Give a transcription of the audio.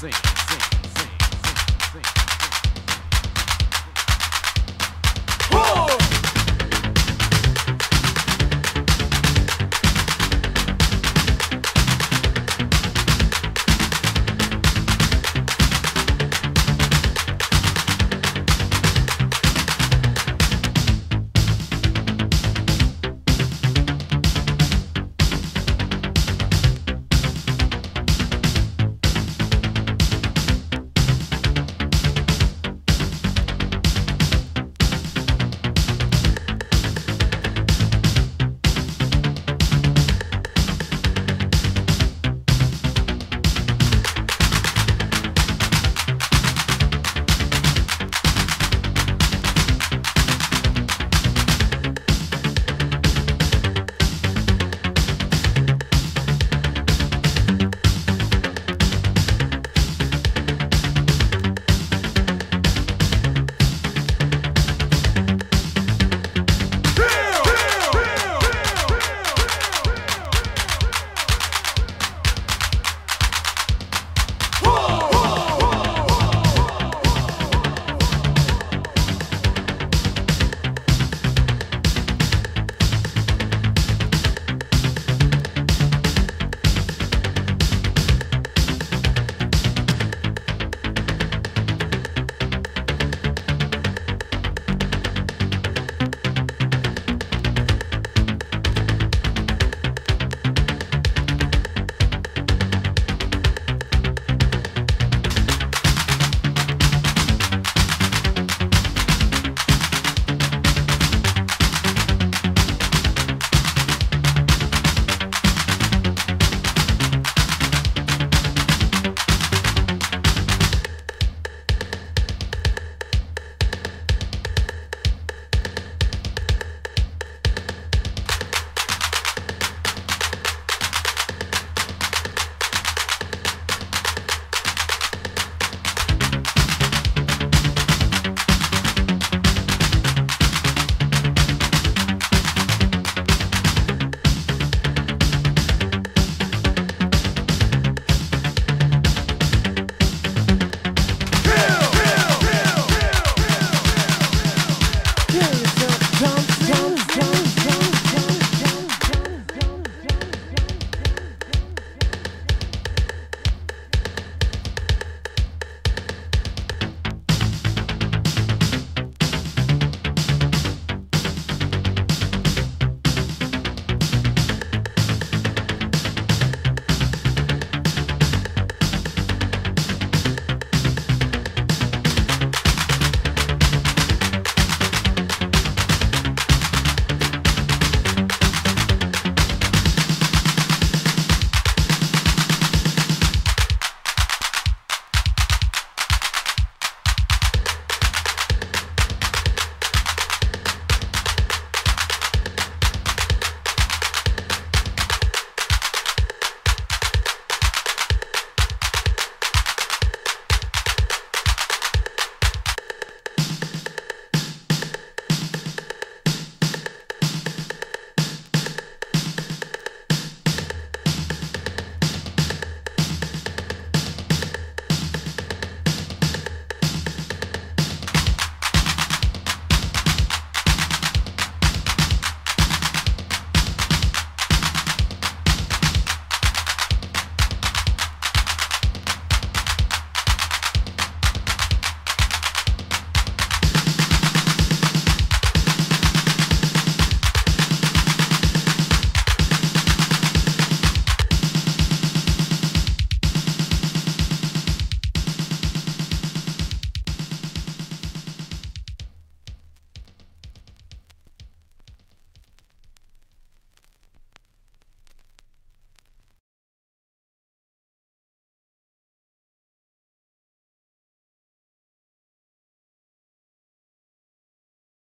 sing.